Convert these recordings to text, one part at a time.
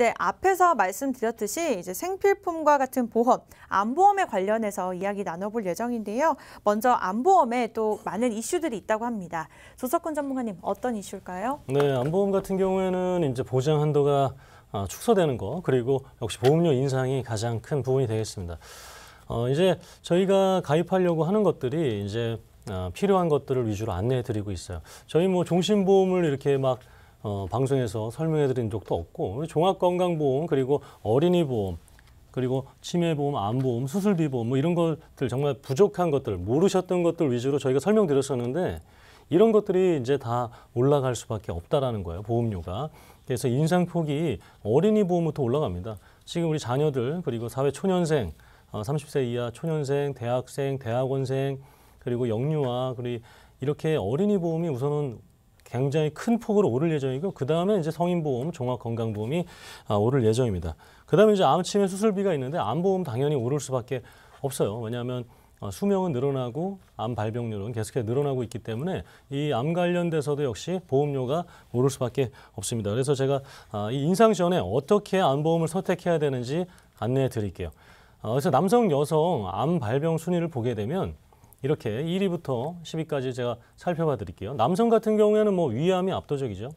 이제 앞에서 말씀드렸듯이 이제 생필품과 같은 보험, 안보험에 관련해서 이야기 나눠볼 예정인데요. 먼저 안보험에 또 많은 이슈들이 있다고 합니다. 조석훈 전문가님 어떤 이슈일까요? 네, 안보험 같은 경우에는 이제 보장 한도가 아, 축소되는 거 그리고 역시 보험료 인상이 가장 큰 부분이 되겠습니다. 어, 이제 저희가 가입하려고 하는 것들이 이제 어, 필요한 것들을 위주로 안내해 드리고 있어요. 저희 뭐 종신보험을 이렇게 막 어, 방송에서 설명해 드린 적도 없고 종합건강보험 그리고 어린이보험 그리고 치매보험, 암보험, 수술비보험 뭐 이런 것들 정말 부족한 것들 모르셨던 것들 위주로 저희가 설명드렸었는데 이런 것들이 이제 다 올라갈 수밖에 없다라는 거예요 보험료가. 그래서 인상폭이 어린이 보험부터 올라갑니다. 지금 우리 자녀들 그리고 사회 초년생 어, 30세 이하 초년생 대학생 대학원생 그리고 영유아 그리고 이렇게 어린이 보험이 우선은 굉장히 큰 폭으로 오를 예정이고 그 다음에 이제 성인보험, 종합건강보험이 아, 오를 예정입니다. 그 다음에 이제 암치매 수술비가 있는데 암보험 당연히 오를 수밖에 없어요. 왜냐하면 어, 수명은 늘어나고 암 발병률은 계속해서 늘어나고 있기 때문에 이 암 관련돼서도 역시 보험료가 오를 수밖에 없습니다. 그래서 제가 아, 이 인상 전에 어떻게 암보험을 선택해야 되는지 안내해 드릴게요. 어, 그래서 남성, 여성 암 발병 순위를 보게 되면 이렇게 1위부터 10위까지 제가 살펴봐 드릴게요. 남성 같은 경우에는 뭐 위암이 압도적이죠.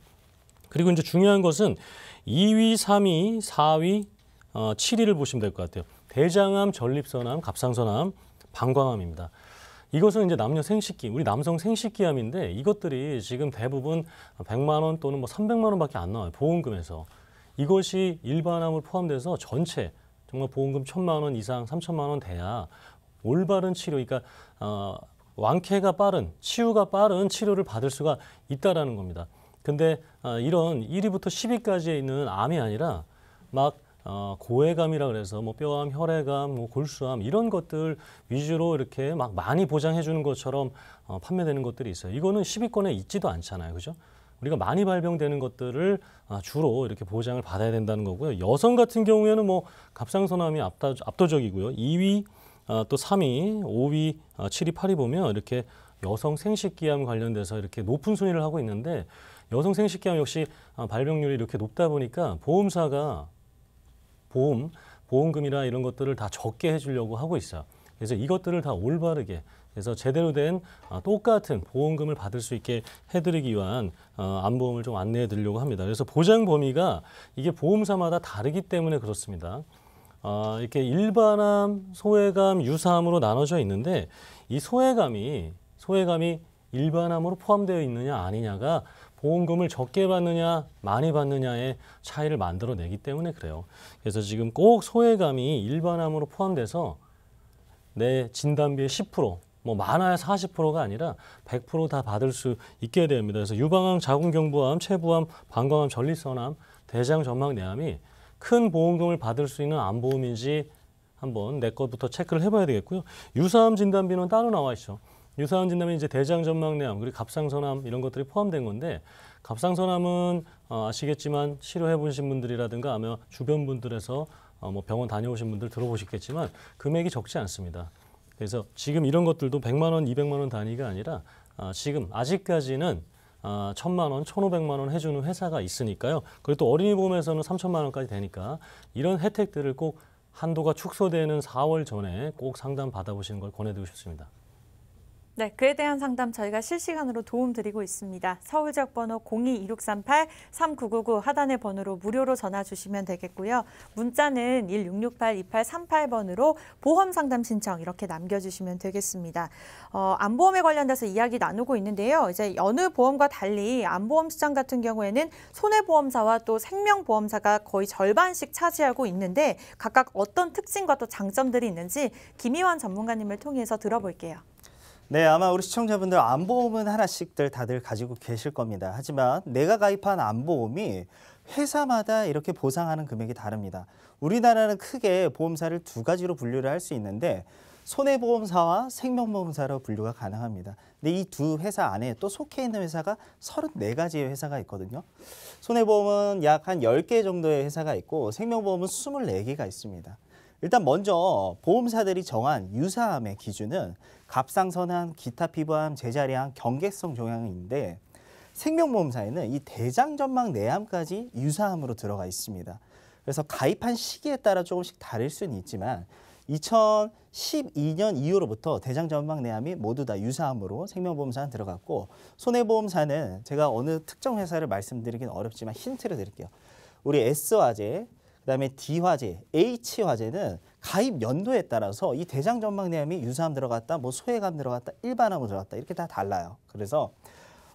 그리고 이제 중요한 것은 2위, 3위, 4위, 어, 7위를 보시면 될 것 같아요. 대장암, 전립선암, 갑상선암, 방광암입니다. 이것은 이제 남녀 생식기, 우리 남성 생식기암인데 이것들이 지금 대부분 100만 원 또는 뭐 300만 원밖에 안 나와요. 보험금에서. 이것이 일반암을 포함돼서 전체 정말 보험금 1000만 원 이상, 3000만 원 돼야 올바른 치료, 그러니까 어, 완쾌가 빠른, 치유가 빠른 치료를 받을 수가 있다라는 겁니다. 근데 어, 이런 1위부터 10위까지에 있는 암이 아니라 막 어, 고해감이라 그래서 뭐 뼈암, 혈액암, 뭐 골수암 이런 것들 위주로 이렇게 막 많이 보장해 주는 것처럼 어, 판매되는 것들이 있어요. 이거는 10위권에 있지도 않잖아요. 그죠? 우리가 많이 발병되는 것들을 아, 주로 이렇게 보장을 받아야 된다는 거고요. 여성 같은 경우에는 뭐 갑상선암이 압도, 압도적이고요. 2위 어, 또 3위, 5위, 어, 7위, 8위 보면 이렇게 여성 생식기암 관련돼서 이렇게 높은 순위를 하고 있는데 여성 생식기암 역시 어, 발병률이 이렇게 높다 보니까 보험사가 보험, 보험금이나 이런 것들을 다 적게 해주려고 하고 있어요. 그래서 이것들을 다 올바르게 그래서 제대로 된 어, 똑같은 보험금을 받을 수 있게 해드리기 위한 어, 안보험을 좀 안내해 드리려고 합니다. 그래서 보장 범위가 이게 보험사마다 다르기 때문에 그렇습니다. 어, 이렇게 일반암, 소외감, 유사암으로 나눠져 있는데 이 소외감이 소외감이 일반암으로 포함되어 있느냐 아니냐가 보험금을 적게 받느냐 많이 받느냐의 차이를 만들어내기 때문에 그래요. 그래서 지금 꼭 소외감이 일반암으로 포함돼서 내 진단비의 10%, 뭐 많아야 40%가 아니라 100%다 받을 수 있게 됩니다. 그래서 유방암, 자궁경부암, 체부암, 방광암, 전립선암, 대장 전막 내암이 큰 보험금을 받을 수 있는 암보험인지 한번 내 것부터 체크를 해봐야 되겠고요. 유사암 진단비는 따로 나와 있죠. 유사암 진단비 이제 대장 전막내암 그리고 갑상선암 이런 것들이 포함된 건데 갑상선암은 어, 아시겠지만 치료해 보신 분들이라든가 아마 주변 분들에서 어, 뭐 병원 다녀오신 분들 들어보셨겠지만 금액이 적지 않습니다. 그래서 지금 이런 것들도 100만 원, 200만 원 단위가 아니라 어, 지금 아직까지는 아, 천만 원, 천오백만 원 해주는 회사가 있으니까요. 그리고 또 어린이 보험에서는 삼천만 원까지 되니까 이런 혜택들을 꼭 한도가 축소되는 4월 전에 꼭 상담 받아보시는 걸 권해드리고 싶습니다. 네, 그에 대한 상담 저희가 실시간으로 도움드리고 있습니다. 서울 지역 번호 02-2638-3999 하단의 번호로 무료로 전화 주시면 되겠고요. 문자는 1668-2838번으로 보험 상담 신청 이렇게 남겨주시면 되겠습니다. 어, 안보험에 관련돼서 이야기 나누고 있는데요. 이제 여느 보험과 달리 안보험 시장 같은 경우에는 손해보험사와 또 생명보험사가 거의 절반씩 차지하고 있는데 각각 어떤 특징과 또 장점들이 있는지 김희환 전문가님을 통해서 들어볼게요. 네, 아마 우리 시청자분들 안보험은 하나씩들 다들 가지고 계실 겁니다. 하지만 내가 가입한 안보험이 회사마다 이렇게 보상하는 금액이 다릅니다. 우리나라는 크게 보험사를 두 가지로 분류를 할 수 있는데 손해보험사와 생명보험사로 분류가 가능합니다. 근데 이 두 회사 안에 또 속해 있는 회사가 34가지의 회사가 있거든요. 손해보험은 약 한 10개 정도의 회사가 있고 생명보험은 24개가 있습니다. 일단 먼저 보험사들이 정한 유사암의 기준은 갑상선암, 기타 피부암, 제자리암, 경계성 종양인데 생명보험사에는 이 대장전막 내암까지 유사암으로 들어가 있습니다. 그래서 가입한 시기에 따라 조금씩 다를 수는 있지만 2012년 이후로부터 대장전망내암이 모두 다 유사암으로 생명보험사는 들어갔고 손해보험사는 제가 어느 특정 회사를 말씀드리긴 어렵지만 힌트를 드릴게요. 우리 S화재, 그다음에 D화재, H화재는 가입 연도에 따라서 이 대장전망내암이 유사암 들어갔다, 뭐 소해감 들어갔다, 일반암으로 들어갔다 이렇게 다 달라요. 그래서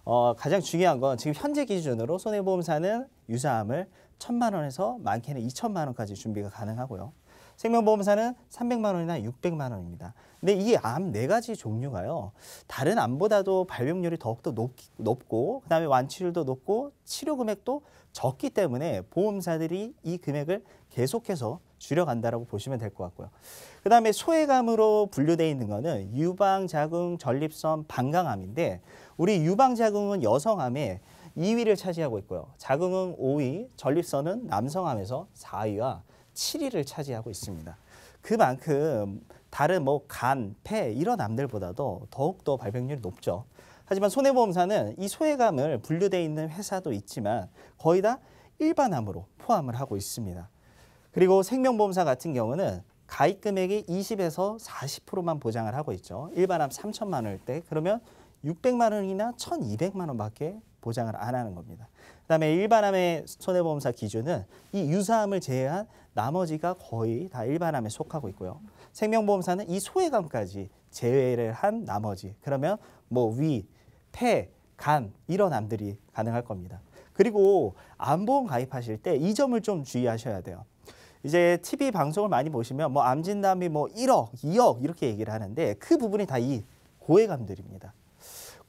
어, 가장 중요한 건 지금 현재 기준으로 손해보험사는 유사암을 천만 원에서 많게는 이천만 원까지 준비가 가능하고요. 생명보험사는 300만 원이나 600만 원입니다. 근데 이 암 네 가지 종류가요. 다른 암보다도 발병률이 더욱더 높, 높고 그다음에 완치율도 높고 치료 금액도 적기 때문에 보험사들이 이 금액을 계속해서 줄여간다라고 보시면 될 것 같고요. 그다음에 소외감으로 분류되어 있는 거는 유방, 자궁, 전립선, 방광암인데 우리 유방 자궁은 여성암의 2위를 차지하고 있고요. 자궁은 5위, 전립선은 남성암에서 4위와 7위를 차지하고 있습니다. 그만큼 다른 뭐 간, 폐 이런 암들보다도 더욱더 발병률이 높죠. 하지만 손해보험사는 이 소외감을 분류되어 있는 회사도 있지만 거의 다 일반암으로 포함을 하고 있습니다. 그리고 생명보험사 같은 경우는 가입 금액이 20에서 40%만 보장을 하고 있죠. 일반암 3천만 원일 때 그러면 600만 원이나 1,200만 원밖에 보장을 안 하는 겁니다. 그다음에 일반암의 손해보험사 기준은 이 유사암을 제외한 나머지가 거의 다 일반암에 속하고 있고요. 생명보험사는 이 소외감까지 제외를 한 나머지 그러면 뭐 위, 폐, 간 이런 암들이 가능할 겁니다. 그리고 암보험 가입하실 때 이 점을 좀 주의하셔야 돼요. 이제 TV 방송을 많이 보시면 뭐 암진단비 뭐 1억, 2억 이렇게 얘기를 하는데 그 부분이 다 이 고해감들입니다.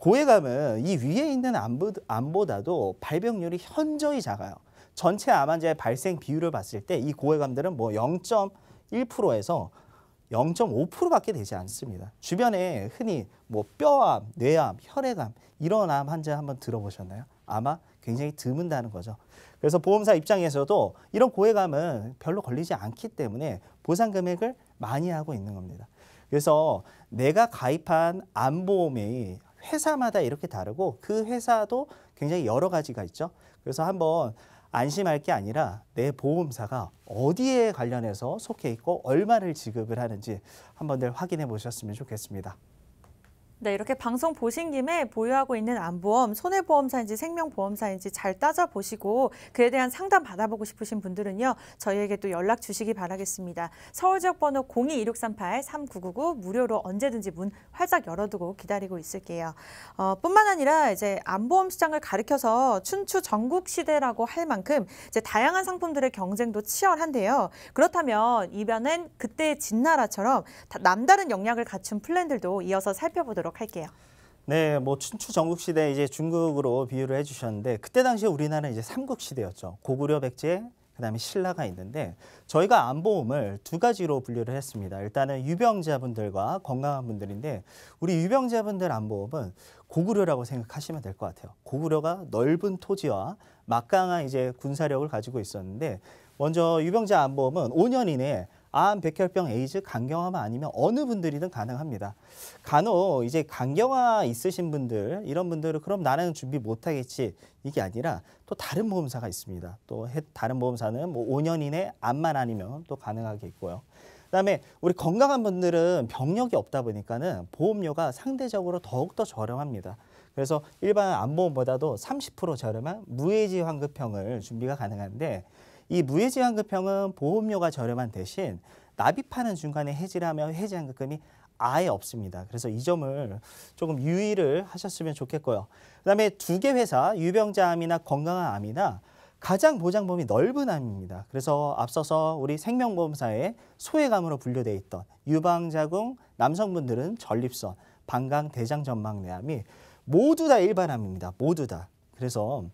고해감은 이 위에 있는 암보, 암보다도 발병률이 현저히 작아요. 전체 암 환자의 발생 비율을 봤을 때 이 고해감들은 뭐 0.1%에서 0.5%밖에 되지 않습니다. 주변에 흔히 뭐 뼈암, 뇌암, 혈액암 이런 암 환자 한번 들어보셨나요? 아마 굉장히 드문다는 거죠. 그래서 보험사 입장에서도 이런 고해감은 별로 걸리지 않기 때문에 보상 금액을 많이 하고 있는 겁니다. 그래서 내가 가입한 암보험이 회사마다 이렇게 다르고 그 회사도 굉장히 여러 가지가 있죠. 그래서 한번 안심할 게 아니라 내 보험사가 어디에 관련해서 속해 있고 얼마를 지급을 하는지 한번들 확인해 보셨으면 좋겠습니다. 네, 이렇게 방송 보신 김에 보유하고 있는 암보험, 손해보험사인지 생명보험사인지 잘 따져보시고 그에 대한 상담 받아보고 싶으신 분들은요. 저희에게 또 연락 주시기 바라겠습니다. 서울 지역 번호 02-2638-3999 무료로 언제든지 문 활짝 열어두고 기다리고 있을게요. 어, 뿐만 아니라 이제 암보험 시장을 가리켜서 춘추 전국 시대라고 할 만큼 이제 다양한 상품들의 경쟁도 치열한데요. 그렇다면 이번엔 그때의 진나라처럼 남다른 역량을 갖춘 플랜들도 이어서 살펴보도록 보도록 할게요. 네, 뭐 춘추 전국 시대 이제 중국으로 비유를 해주셨는데 그때 당시에 우리나라는 이제 삼국 시대였죠. 고구려 백제 그다음에 신라가 있는데 저희가 안보험을 두 가지로 분류를 했습니다. 일단은 유병자분들과 건강한 분들인데 우리 유병자분들 안보험은 고구려라고 생각하시면 될 것 같아요. 고구려가 넓은 토지와 막강한 이제 군사력을 가지고 있었는데 먼저 유병자 안보험은 5년 이내에 암, 백혈병, 에이즈, 간경화만 아니면 어느 분들이든 가능합니다. 간혹 이제 간경화 있으신 분들 이런 분들은 그럼 나는 준비 못하겠지 이게 아니라 또 다른 보험사가 있습니다. 또 다른 보험사는 뭐 5년 이내 암만 아니면 또 가능하게 있고요. 그다음에 우리 건강한 분들은 병력이 없다 보니까는 보험료가 상대적으로 더욱더 저렴합니다. 그래서 일반 암보험보다도 30% 저렴한 무해지 환급형을 준비가 가능한데 이 무해지환급형은 보험료가 저렴한 대신 납입하는 중간에 해지를 하면 해지환급금이 아예 없습니다. 그래서 이 점을 조금 유의를 하셨으면 좋겠고요. 그다음에 두 개 회사 유병자암이나 건강한 암이나 가장 보장범위 넓은 암입니다. 그래서 앞서서 우리 생명보험사의 소외감으로 분류돼 있던 유방자궁 남성분들은 전립선, 방광, 대장 전망내암이 모두 다 일반암입니다. 모두 다. 그래서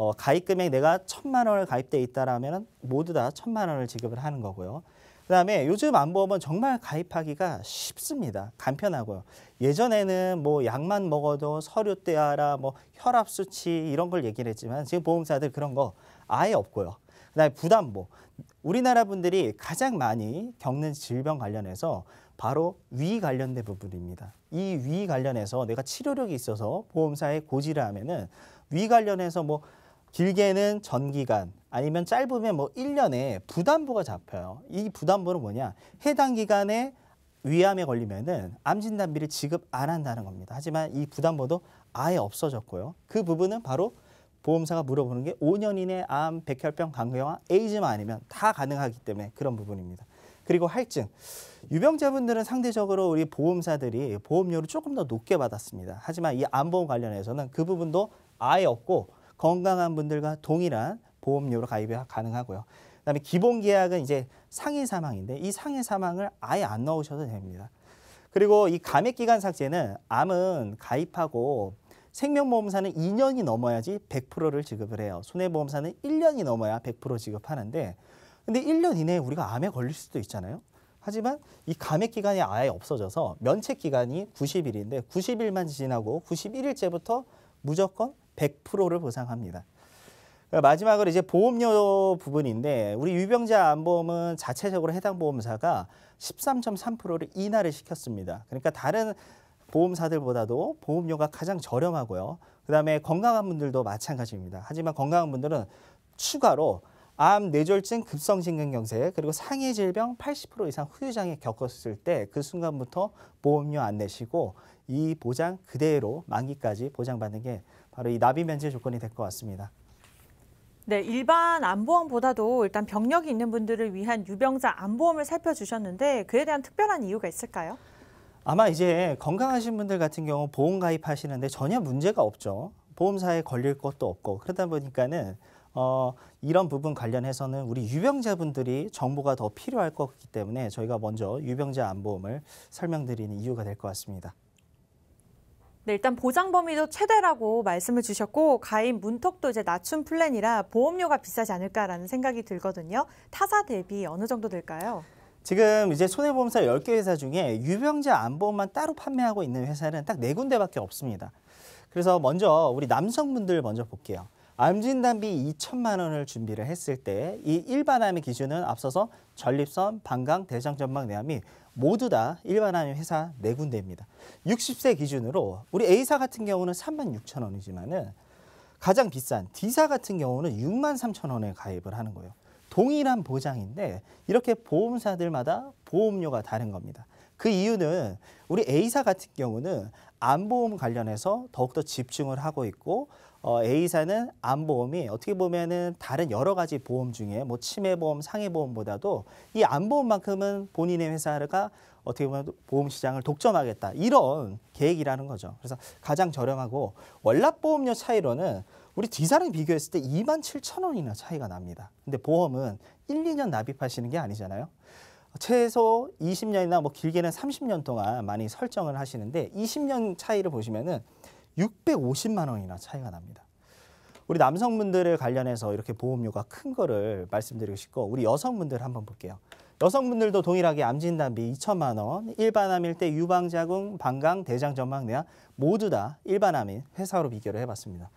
어, 가입 금액 내가 천만 원을 가입돼 있다라면 모두 다 천만 원을 지급을 하는 거고요. 그다음에 요즘 안보험은 정말 가입하기가 쉽습니다. 간편하고요. 예전에는 뭐 약만 먹어도 서류 떼하라, 뭐 혈압 수치 이런 걸 얘기를 했지만 지금 보험사들 그런 거 아예 없고요. 그다음에 부담보. 우리나라 분들이 가장 많이 겪는 질병 관련해서 바로 위 관련된 부분입니다. 이 위 관련해서 내가 치료력이 있어서 보험사에 고지를 하면은 위 관련해서 뭐 길게는 전기간 아니면 짧으면 뭐 1년에 부담부가 잡혀요. 이 부담부는 뭐냐? 해당 기간에 위암에 걸리면은 암 진단비를 지급 안 한다는 겁니다. 하지만 이 부담부도 아예 없어졌고요. 그 부분은 바로 보험사가 물어보는 게 5년 이내 암, 백혈병, 간경화, 에이즈만 아니면 다 가능하기 때문에 그런 부분입니다. 그리고 할증. 유병자분들은 상대적으로 우리 보험사들이 보험료를 조금 더 높게 받았습니다. 하지만 이 암보험 관련해서는 그 부분도 아예 없고 건강한 분들과 동일한 보험료로 가입이 가능하고요. 그다음에 기본 계약은 이제 상해 사망인데 이 상해 사망을 아예 안 넣으셔도 됩니다. 그리고 이 감액 기간 삭제는 암은 가입하고 생명보험사는 2년이 넘어야지 100%를 지급을 해요. 손해보험사는 1년이 넘어야 100% 지급하는데 근데 1년 이내에 우리가 암에 걸릴 수도 있잖아요. 하지만 이 감액 기간이 아예 없어져서 면책 기간이 90일인데 90일만 지나고 91일째부터 무조건 100%를 보상합니다. 마지막으로 이제 보험료 부분인데 우리 유병자 암보험은 자체적으로 해당 보험사가 13.3%를 인하를 시켰습니다. 그러니까 다른 보험사들보다도 보험료가 가장 저렴하고요. 그다음에 건강한 분들도 마찬가지입니다. 하지만 건강한 분들은 추가로 암, 뇌졸중, 급성심근경색 그리고 상해 질병 80% 이상 후유장애 겪었을 때 그 순간부터 보험료 안 내시고 이 보장 그대로 만기까지 보장받는 게 바로 이 납입 면제 조건이 될 것 같습니다. 네, 일반 암보험보다도 일단 병력이 있는 분들을 위한 유병자 암보험을 살펴주셨는데 그에 대한 특별한 이유가 있을까요? 아마 이제 건강하신 분들 같은 경우 보험 가입하시는데 전혀 문제가 없죠. 보험사에 걸릴 것도 없고 그러다 보니까는 어, 이런 부분 관련해서는 우리 유병자분들이 정보가 더 필요할 거기 때문에 저희가 먼저 유병자 암보험을 설명드리는 이유가 될 것 같습니다. 네, 일단 보장 범위도 최대라고 말씀을 주셨고 가입 문턱도 이제 낮춘 플랜이라 보험료가 비싸지 않을까라는 생각이 들거든요. 타사 대비 어느 정도 될까요? 지금 이제 손해보험사 10개 회사 중에 유병자 안보험만 따로 판매하고 있는 회사는 딱 네 군데밖에 없습니다. 그래서 먼저 우리 남성분들 먼저 볼게요. 암진단비 2천만 원을 준비를 했을 때 이 일반암의 기준은 앞서서 전립선, 방광, 대장 전막 내암이 모두 다 일반암 회사 네 군데입니다. 60세 기준으로 우리 A사 같은 경우는 3만 6천 원이지만은 가장 비싼 D사 같은 경우는 6만 3천 원에 가입을 하는 거예요. 동일한 보장인데 이렇게 보험사들마다 보험료가 다른 겁니다. 그 이유는 우리 A사 같은 경우는 암보험 관련해서 더욱더 집중을 하고 있고 어, A사는 암보험이 어떻게 보면은 다른 여러 가지 보험 중에 뭐 치매보험, 상해보험보다도 이 암보험만큼은 본인의 회사가 어떻게 보면 보험 시장을 독점하겠다 이런 계획이라는 거죠. 그래서 가장 저렴하고 월납 보험료 차이로는 우리 D사랑 비교했을 때 2만 7천 원이나 차이가 납니다. 근데 보험은 1, 2년 납입하시는 게 아니잖아요. 최소 20년이나 뭐 길게는 30년 동안 많이 설정을 하시는데 20년 차이를 보시면은 650만 원이나 차이가 납니다. 우리 남성분들을 관련해서 이렇게 보험료가 큰 거를 말씀드리고 싶고 우리 여성분들 한번 볼게요. 여성분들도 동일하게 암진단비 2천만 원, 일반암일 때 유방자궁, 방광, 대장 전막 내암 모두 다 일반암인 회사로 비교를 해봤습니다.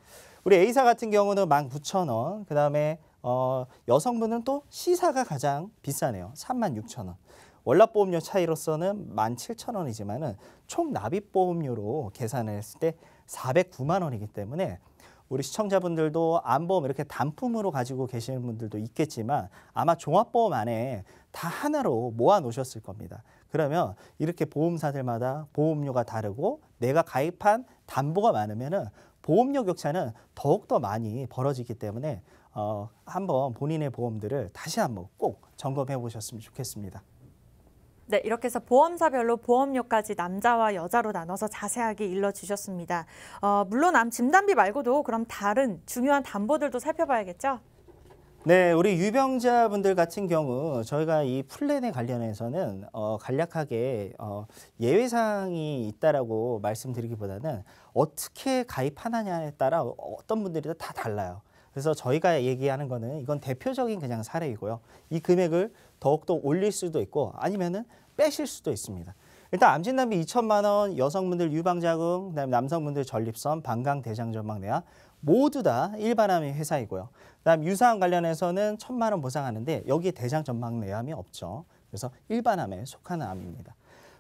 우리 A사 같은 경우는 19,000원, 그 다음에 어, 여성분은 또 C사가 가장 비싸네요. 36,000원. 월납 보험료 차이로서는 17,000원이지만은 총 납입 보험료로 계산을 했을 때 409만 원이기 때문에 우리 시청자분들도 암보험 이렇게 단품으로 가지고 계시는 분들도 있겠지만 아마 종합보험 안에 다 하나로 모아 놓으셨을 겁니다. 그러면 이렇게 보험사들마다 보험료가 다르고 내가 가입한 담보가 많으면은 보험료 격차는 더욱더 많이 벌어지기 때문에 어, 한번 본인의 보험들을 다시 한번 꼭 점검해 보셨으면 좋겠습니다. 네, 이렇게 해서 보험사별로 보험료까지 남자와 여자로 나눠서 자세하게 일러주셨습니다. 어, 물론 암 진단비 말고도 그럼 다른 중요한 담보들도 살펴봐야겠죠? 네, 우리 유병자분들 같은 경우 저희가 이 플랜에 관련해서는 어, 간략하게 어, 예외사항이 있다라고 말씀드리기보다는 어떻게 가입하느냐에 따라 어떤 분들이 다 달라요. 그래서 저희가 얘기하는 거는 이건 대표적인 그냥 사례이고요. 이 금액을 더욱더 올릴 수도 있고 아니면은 빼실 수도 있습니다. 일단 암진단비 2천만 원, 여성분들 유방자궁, 그다음에 남성분들 전립선, 방광, 대장 전막 내암 모두 다 일반암의 회사이고요. 그다음 유사암 관련해서는 천만 원 보상하는데 여기에 대장 전막 내암이 없죠. 그래서 일반암에 속하는 암입니다.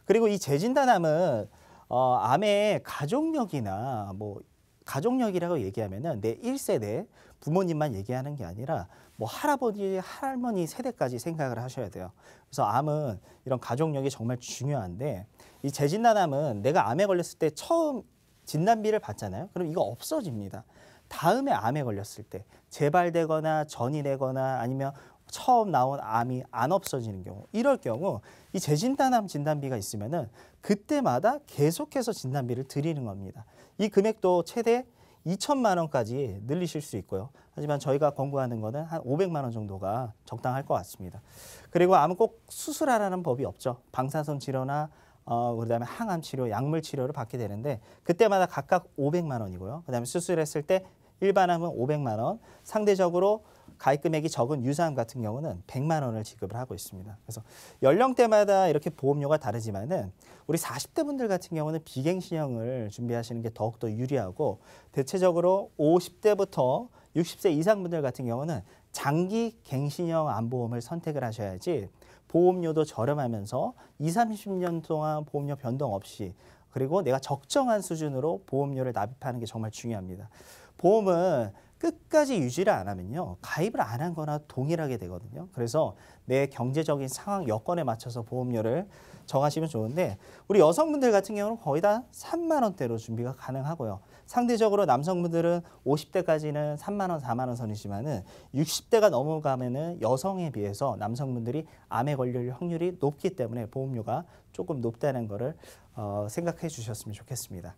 그리고 이 재진단암은 어, 암의 가족력이나 뭐 가족력이라고 얘기하면은 내 1세대 부모님만 얘기하는 게 아니라 뭐 할아버지, 할머니 세대까지 생각을 하셔야 돼요. 그래서 암은 이런 가족력이 정말 중요한데 이 재진단암은 내가 암에 걸렸을 때 처음 진단비를 받잖아요. 그럼 이거 없어집니다. 다음에 암에 걸렸을 때 재발되거나 전이 되거나 아니면 처음 나온 암이 안 없어지는 경우 이럴 경우 이 재진단암 진단비가 있으면은 그때마다 계속해서 진단비를 드리는 겁니다. 이 금액도 최대 2천만 원까지 늘리실 수 있고요. 하지만 저희가 권고하는 거는 한 500만 원 정도가 적당할 것 같습니다. 그리고 암은 꼭 수술하라는 법이 없죠. 방사선 치료나 어, 그다음에 항암 치료, 약물 치료를 받게 되는데 그때마다 각각 500만 원이고요. 그다음에 수술했을 때 일반암은 500만 원, 상대적으로 가입 금액이 적은 유사암 같은 경우는 100만 원을 지급을 하고 있습니다. 그래서 연령대마다 이렇게 보험료가 다르지만은 우리 40대 분들 같은 경우는 비갱신형을 준비하시는 게 더욱더 유리하고 대체적으로 50대부터 60세 이상 분들 같은 경우는 장기 갱신형 암보험을 선택을 하셔야지 보험료도 저렴하면서 2, 30년 동안 보험료 변동 없이 그리고 내가 적정한 수준으로 보험료를 납입하는 게 정말 중요합니다. 보험은 끝까지 유지를 안 하면요. 가입을 안 한 거나 동일하게 되거든요. 그래서 내 경제적인 상황 여건에 맞춰서 보험료를 정하시면 좋은데 우리 여성분들 같은 경우는 거의 다 3만 원대로 준비가 가능하고요. 상대적으로 남성분들은 50대까지는 3만 원, 4만 원 선이지만은 60대가 넘어가면은 여성에 비해서 남성분들이 암에 걸릴 확률이 높기 때문에 보험료가 조금 높다는 거를 어, 생각해 주셨으면 좋겠습니다.